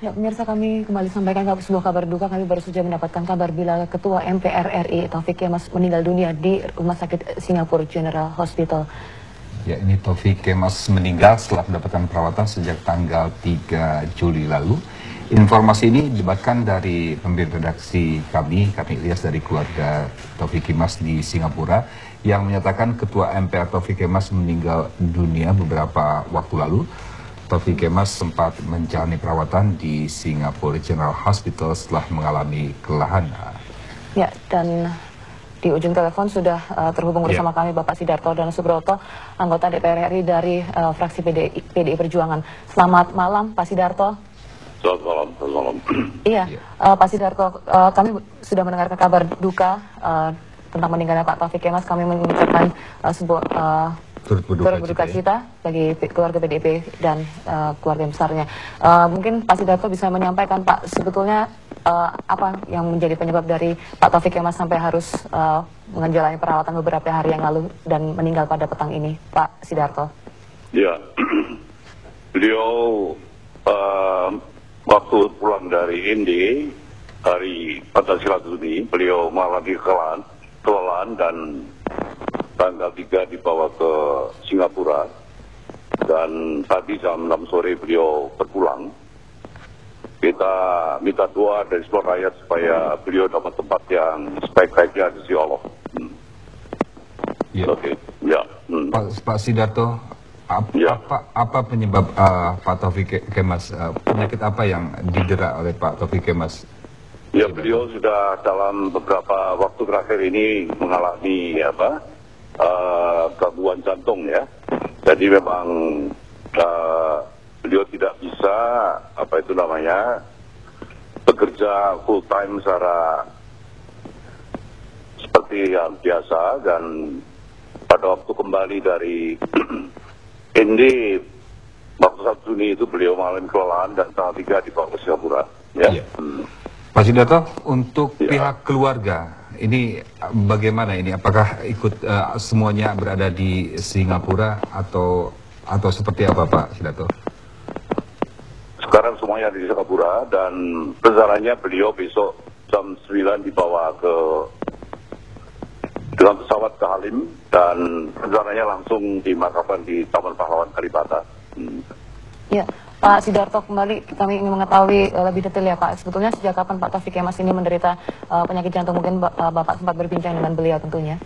Ya, pemirsa kami kembali sampaikan sebuah kabar duka. Kami baru saja mendapatkan kabar bila Ketua MPR RI Taufik Kemas meninggal dunia di Rumah Sakit Singapura General Hospital. Ya, ini Taufik Kemas meninggal setelah mendapatkan perawatan sejak tanggal 3 Juli lalu. Informasi ini dibatkan dari pemimpin redaksi kami, kami Ilyas dari keluarga Taufik Kemas di Singapura, yang menyatakan Ketua MPR Taufik Kemas meninggal dunia beberapa waktu lalu. Taufik Kemas sempat menjalani perawatan di Singapore General Hospital setelah mengalami kelelahan. Ya, dan di ujung telepon sudah uh, terhubung ya. bersama kami Bapak Sidarto dan Subroto, anggota DPR RI dari uh, fraksi PDI, PDI Perjuangan. Selamat malam, Pak Sidarto. Selamat malam, selamat malam. Iya, uh, Pak Sidarto, uh, kami sudah mendengarkan kabar duka uh, tentang meninggalnya Pak Taufik Kemas. Kami mengucapkan uh, sebuah uh, turut berduka, turut berduka cita, ya. bagi keluarga PDIP dan uh, keluarga besarnya. Uh, mungkin Pak Sidarto bisa menyampaikan Pak sebetulnya uh, apa yang menjadi penyebab dari Pak Taufik Kemas sampai harus uh, menjalani perawatan beberapa hari yang lalu dan meninggal pada petang ini, Pak Sidarto. Ya, beliau uh, waktu pulang dari Indi hari Pancasila ini, beliau mengalami kelelahan, kelelahan dan tanggal 3 dibawa ke Singapura dan tadi jam 6 sore beliau berpulang. Kita minta doa dari seluruh rakyat supaya beliau dapat tempat yang sebaik-baiknya di sisi Allah. Hmm. Ya. Oke, okay. ya. Hmm. Pak, Pak Sidarto, apa, ya. apa, apa penyebab uh, Pak Taufik Kemas, uh, penyakit apa yang didera oleh Pak Taufik Kemas? Ya, beliau sudah dalam beberapa waktu terakhir ini mengalami apa? Uh, gangguan jantung ya. Jadi memang uh, beliau tidak bisa apa itu namanya bekerja full time secara seperti yang biasa dan pada waktu kembali dari Indi waktu satu Juni itu beliau mengalami kelelahan dan tanggal tiga dibawa ke Singapura. Ya. ya. Hmm. Pak Sidarto, untuk ya. pihak keluarga ini bagaimana ini? Apakah ikut uh, semuanya berada di Singapura atau atau seperti apa Pak Sidato? Sekarang semuanya di Singapura dan rencananya beliau besok jam 9 dibawa ke dengan pesawat ke Halim dan rencananya langsung dimakamkan di Taman Pahlawan Kalibata. Hmm. Ya, Pak Sidarto kembali kami ingin mengetahui uh, lebih detail ya Pak. Sebetulnya sejak kapan Pak Taufik Kemas ini menderita uh, penyakit jantung? Mungkin uh, Bapak sempat berbincang dengan beliau tentunya.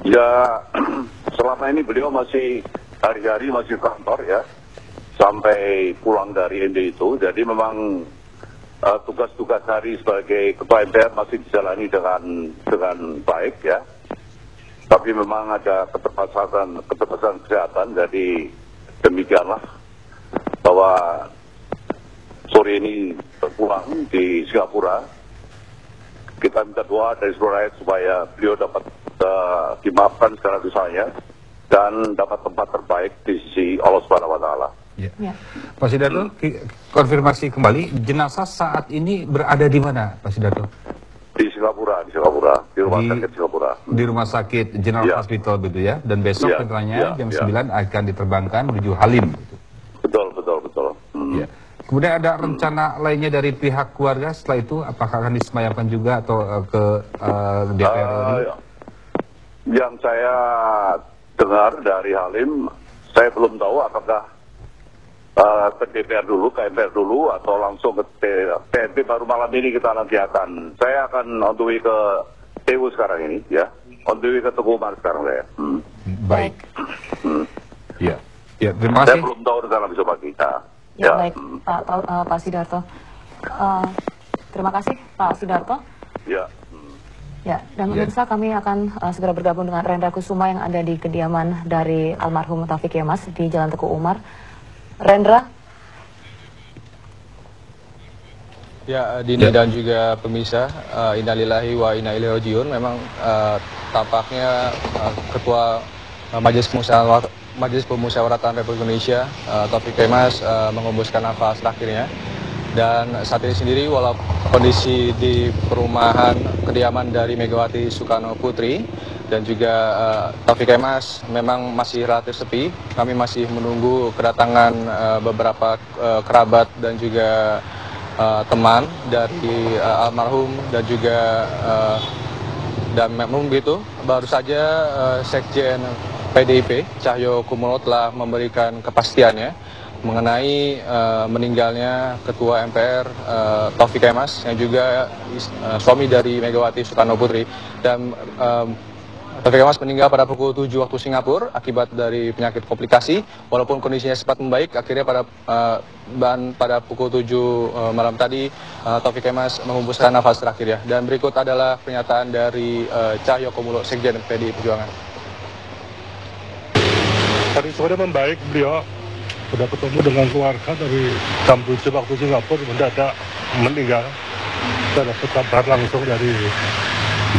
Ya, selama ini beliau masih hari-hari masih kantor ya. Sampai pulang dari ND itu. Jadi memang tugas-tugas uh, hari sebagai ketua MPR masih dijalani dengan dengan baik ya. Tapi memang ada keterbatasan keterbatasan kesehatan jadi demikianlah bahwa sore ini pulang di Singapura. Kita minta doa dari seluruh rakyat supaya beliau dapat uh, dimaafkan secara dosanya dan dapat tempat terbaik di sisi Allah Subhanahu wa taala. Ya. ya. Pak Sidarto, konfirmasi kembali, jenazah saat ini berada di mana, Pak Sidarto? Di Singapura, di Singapura, di rumah di, sakit Singapura. Di rumah sakit General ya. Hospital gitu ya. Dan besok ya. rencananya ya. jam ya. 9 akan diterbangkan menuju Halim. Gitu. Betul, betul, betul. Hmm. Ya. Kemudian ada rencana hmm. lainnya dari pihak keluarga setelah itu apakah akan disemayamkan juga atau uh, ke uh, DPR uh, ya. Yang saya dengar dari Halim, saya belum tahu apakah uh, ke DPR dulu, ke MPR dulu, atau langsung ke PNP baru malam ini kita nanti akan, saya akan on the way ke TU sekarang ini, ya. On the way ke Teguh Umar sekarang saya. Hmm. Baik. Hmm. Ya. Ya, terima kasih. Saya belum tahu rencana besok pagi. Nah, ya, ya, baik, hmm. Pak, uh, Pak Sidarto. Uh, terima kasih, Pak Sidarto. Ya. Ya, dan ya. pemirsa kami akan uh, segera bergabung dengan Rendra Kusuma yang ada di kediaman dari almarhum Taufik Yemas di Jalan Teguh Umar. Rendra? Ya, Dini ya. dan juga pemirsa, uh, innalillahi wa inna ilaihi rajiun. Memang uh, tampaknya uh, Ketua uh, Majelis Pemusyawaratan Majelis Pemusyawaratan Republik Indonesia uh, Taufik Kemas uh, mengembuskan nafas terakhirnya Dan saat ini sendiri walaupun kondisi di perumahan kediaman dari Megawati Soekarno Putri dan juga uh, Taufik Emas memang masih relatif sepi. Kami masih menunggu kedatangan uh, beberapa uh, kerabat dan juga uh, teman dari uh, almarhum dan juga uh, dan memang begitu baru saja uh, Sekjen PDIP Cahyo Kumolo telah memberikan kepastiannya mengenai uh, meninggalnya Ketua MPR uh, Taufik Emas yang juga uh, suami dari Megawati Soekarno Putri dan uh, Taufik Kemas meninggal pada pukul 7 waktu Singapura akibat dari penyakit komplikasi. Walaupun kondisinya sempat membaik, akhirnya pada uh, pada pukul 7 uh, malam tadi uh, Taufik Kemas menghembuskan nafas terakhir ya. Dan berikut adalah pernyataan dari uh, Cahyo Komulo Sekjen PDI Perjuangan. Tadi sore membaik beliau sudah ketemu dengan keluarga dari jam 7 waktu Singapura mendadak meninggal. Kita dapat kabar langsung dari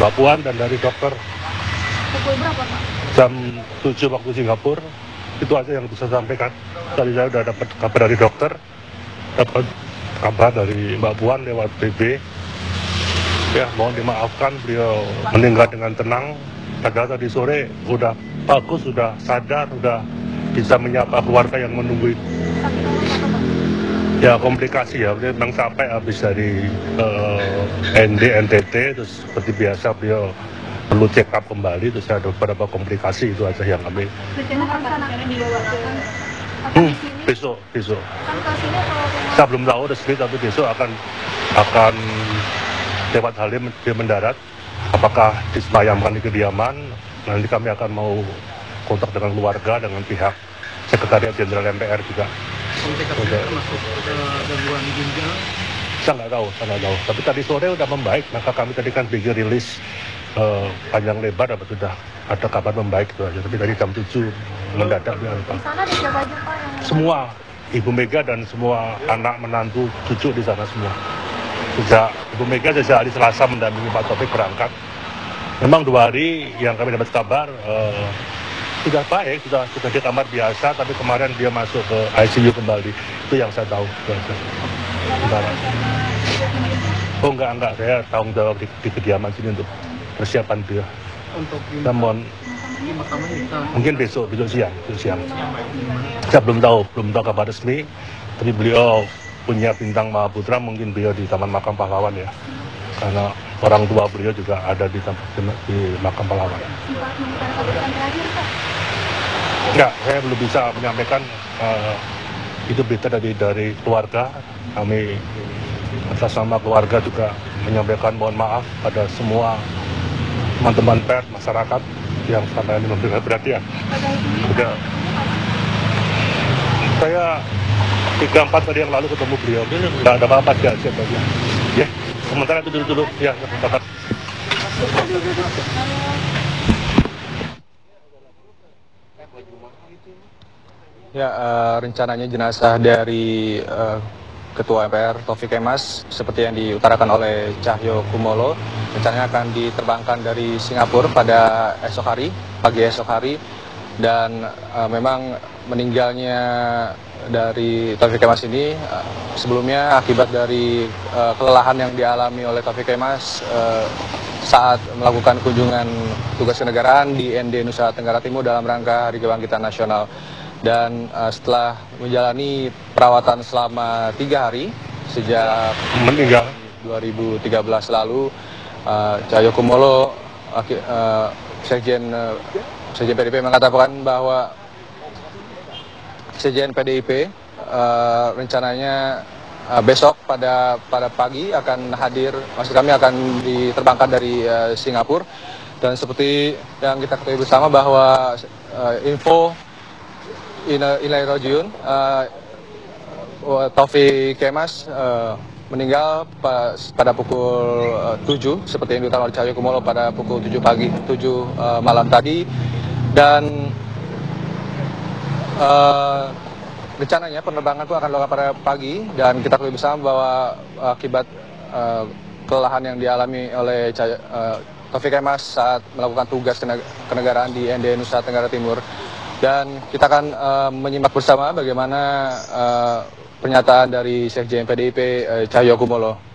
Mbak Puan dan dari dokter Pukul berapa Pak? Jam 7 waktu Singapura. Itu aja yang bisa sampaikan. Tadi saya sudah dapat kabar dari dokter, dapat kabar dari Mbak Puan lewat BB. Ya, mohon dimaafkan beliau meninggal dengan tenang. Padahal tadi sore udah bagus, sudah sadar, sudah bisa menyapa keluarga yang menunggu itu. Ya komplikasi ya, memang sampai habis dari uh, eh, ND, NTT, terus seperti biasa beliau perlu check up kembali terus ada beberapa komplikasi itu aja yang kami hmm, besok besok. Saya belum tahu resmi tapi besok akan akan lewat Halim dia mendarat. Apakah disemayamkan di kediaman? Nanti kami akan mau kontak dengan keluarga dengan pihak sekretariat jenderal MPR juga. Saya nggak tahu saya nggak tahu. Tapi tadi sore udah membaik maka kami tadi kan bikin rilis uh, panjang lebar apa sudah ada kabar membaik itu aja. Tapi dari jam 7 mendadak dia Di sana Semua Ibu Mega dan semua anak menantu cucu di sana semua. Sejak Ibu Mega sejak hari Selasa mendampingi Pak Taufik berangkat. Memang dua hari yang kami dapat kabar uh, sudah baik, sudah sudah di kamar biasa, tapi kemarin dia masuk ke ICU kembali. Itu yang saya tahu. Oh enggak enggak, saya tanggung jawab di, di kediaman sini untuk persiapan dia. Untuk namun mungkin besok besok siang besok siang. Saya belum tahu belum tahu kabar resmi, tapi beliau punya bintang Mahaputra mungkin beliau di Taman Makam Pahlawan ya, karena orang tua beliau juga ada di, di Makam Pahlawan. Enggak, saya belum bisa menyampaikan uh, itu berita dari dari keluarga. Kami atas nama keluarga juga menyampaikan mohon maaf pada semua teman-teman pers, masyarakat yang selama ini memberikan perhatian. Udah. Saya tiga empat hari yang lalu ketemu beliau, nggak ada apa-apa sih siap aja. Ya, sementara itu dulu dulu, ya, sebentar. Ya, uh, rencananya jenazah dari uh, Ketua MPR Taufik Kemas seperti yang diutarakan oleh Cahyo Kumolo rencananya akan diterbangkan dari Singapura pada esok hari pagi esok hari. Dan uh, memang meninggalnya dari Taufik Kemas ini uh, sebelumnya akibat dari uh, kelelahan yang dialami oleh Taufik Kemas uh, saat melakukan kunjungan tugas kenegaraan di ND Nusa Tenggara Timur dalam rangka Hari Kebangkitan Nasional. Dan uh, setelah menjalani perawatan selama tiga hari sejak meninggal. 2013 lalu uh, Cahyo Kumolo uh, Sekjen uh, Sekjen PDIP mengatakan bahwa Sekjen PDIP rencananya besok pada pada pagi akan hadir maksud kami akan diterbangkan dari Singapura. Dan seperti yang kita ketahui bersama bahwa info Ilai Rojiun, uh, Taufik Kemas meninggal pada pukul uh, 7 seperti yang diutarakan oleh Cahyo Kumolo pada pukul 7 pagi 7 uh, malam tadi. Dan uh, rencananya penerbangan itu akan dilakukan pada pagi dan kita ketahui bersama bahwa akibat uh, kelelahan yang dialami oleh uh, Taufik Kemas saat melakukan tugas kenegaraan di ND Nusa Tenggara Timur. Dan kita akan uh, menyimak bersama bagaimana pernyataan dari Sekjen PDIP eh, Cahyokumolo.